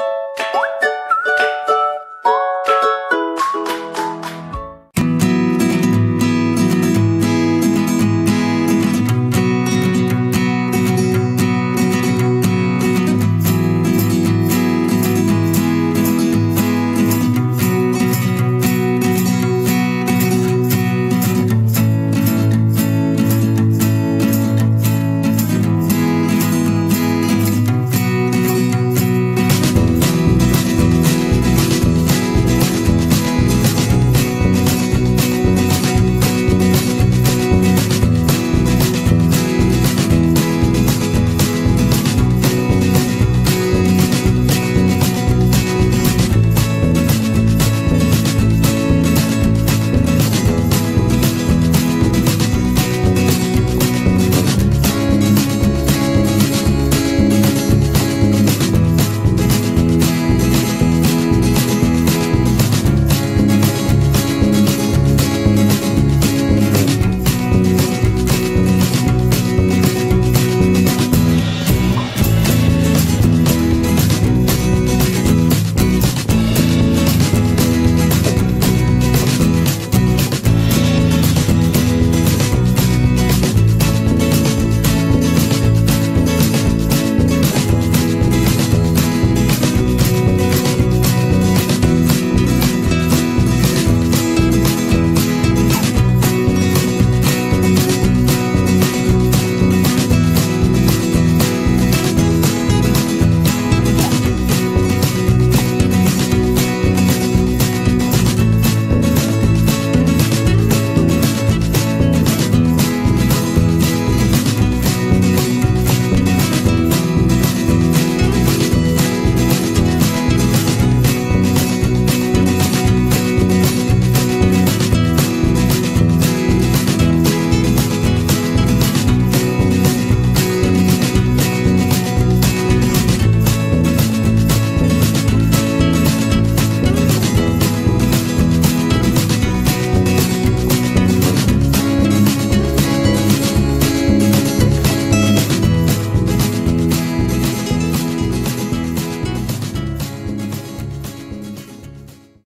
you